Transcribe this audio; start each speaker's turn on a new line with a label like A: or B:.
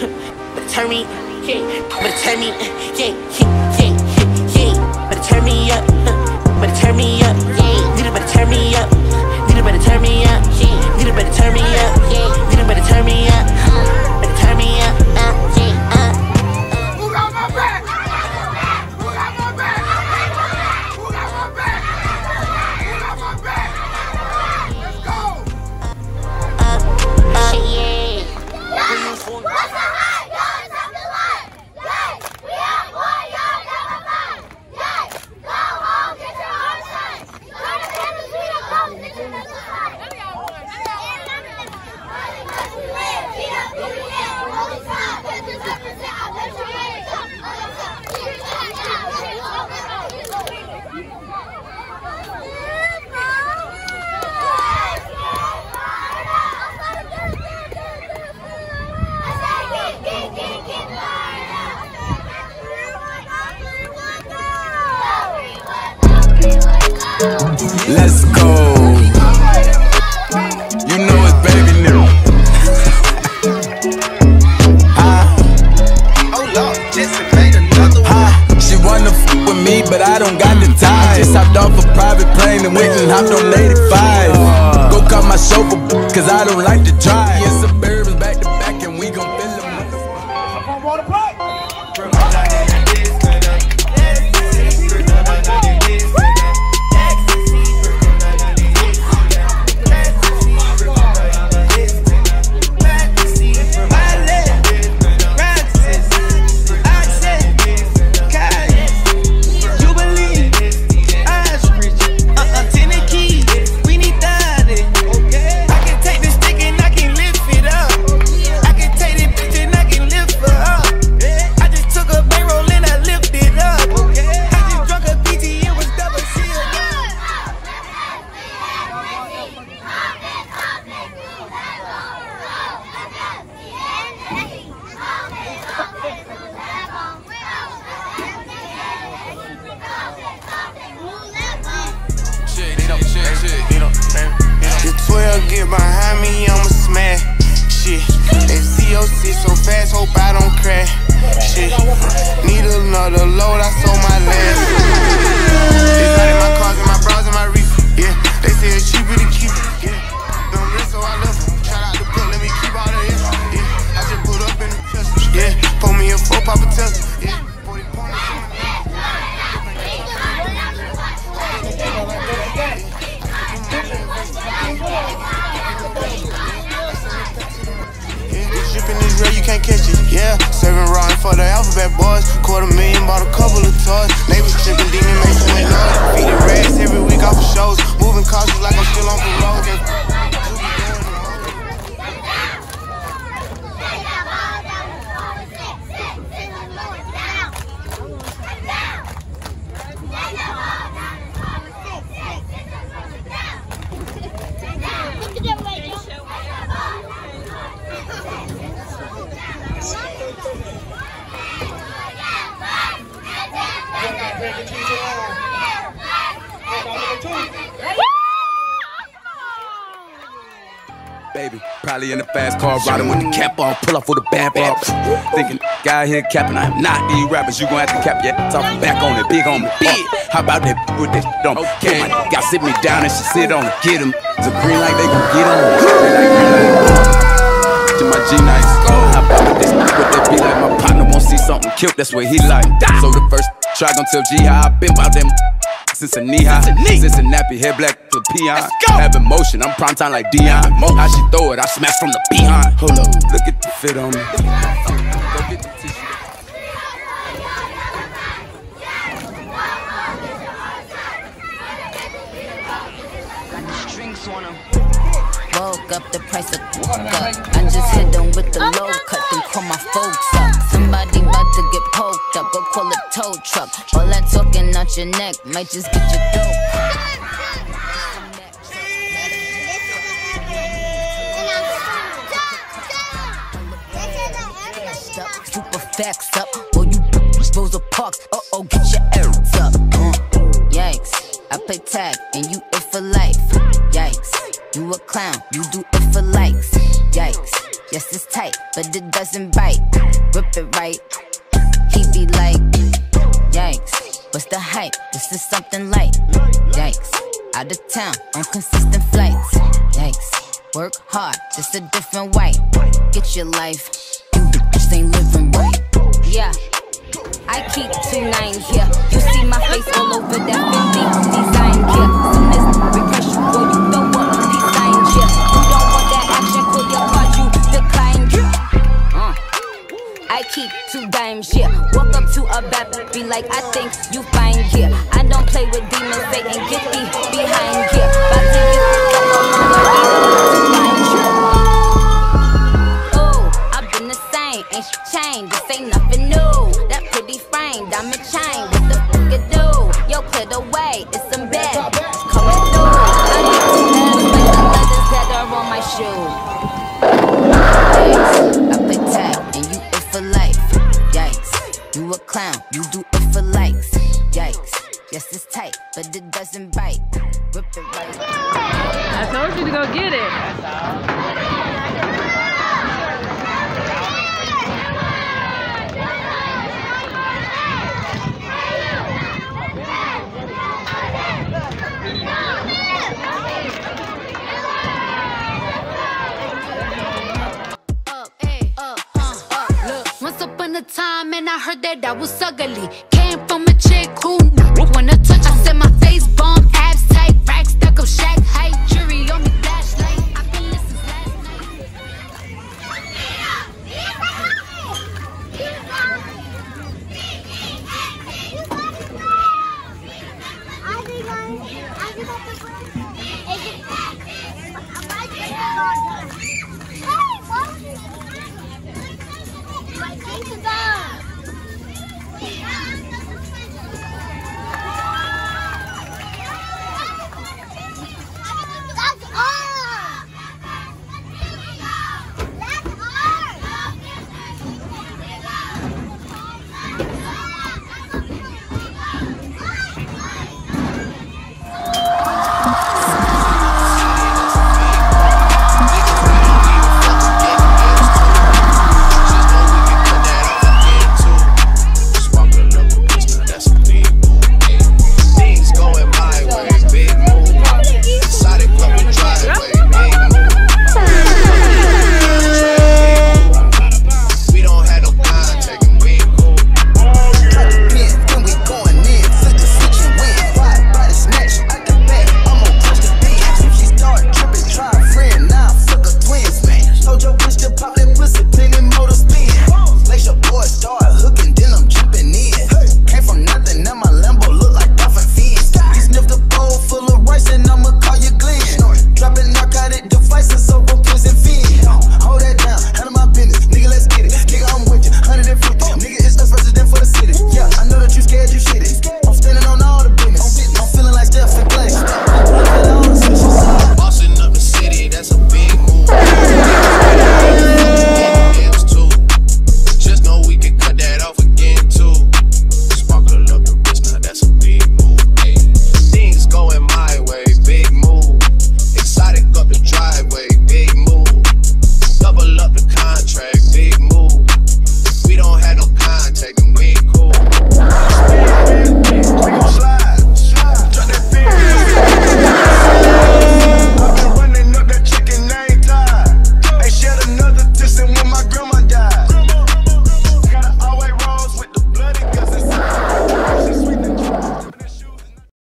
A: yeah. Better turn me, yeah, yeah, yeah, yeah, yeah. Better turn me up, turn me up, yeah. Need better turn me up, need better turn me up, yeah. Need better turn me up, yeah. Need better turn me up, better turn me up,
B: and
C: on 85. Go call my chauffeur, cause I don't like to drive.
D: The 12 get behind me, I'ma smash. Shit. FCOC so fast, hope I don't crash. Shit. Need another load, I sold my last. It's not in my cars and my bras and my Yeah, serving and for the alphabet boys. Quarter million, bought a couple of toys. Neighbors tripping, demon makes you noise. Feeding rats every week off of shows. Moving cautious like I'm still on parole.
C: Baby, probably in the fast car, riding with the cap on, pull off with the band off. Thinking, guy here capping, I'm not these rappers, you gon' have to cap your talking back on it, big on me, big. How about that with that shit on me? Okay. My got sit me down and she sit on it, get him. It's a green light, they gon' get on it. Green light, green light. To my G nice, how about this? What that be like? My partner won't see something killed, that's what he like. So the first try gon' tell G how I been about them. Since a knee high, since a nappy, hair black to peon. Have emotion, I'm prime time like Deion. How she throw it, I smash from the behind. Hold up, look at the fit on me. Go get the tissue.
E: Woke up the price of coke up. I just hit them with the low cut, then call my folks up. Somebody about to get poked up, go call a tow truck. All that talking out your neck might just get your throat. up, super facts up, or you Rosa Parks. Uh oh, get your errands up. Uh, yikes, I play tag and you you do it for likes. Yikes, yes it's tight, but it doesn't bite. Rip it right, He be like, yikes, what's the hype? This is something light. Yikes, out of town on consistent flights. Yikes, work hard, just a different way. Get your life, you ain't living right. Yeah. I keep two nine here. You see my face all over that like, I think you fine here. I don't play with demons, Satan, get thee behind here. About to get Oh,
F: get it.
G: uh, up. Once upon a time, and I heard that I was ugly.